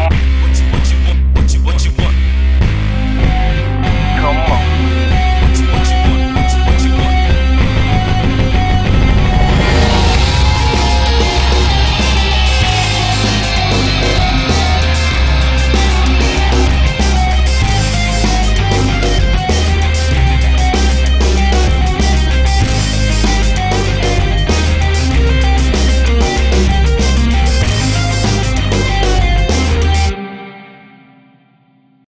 Bye.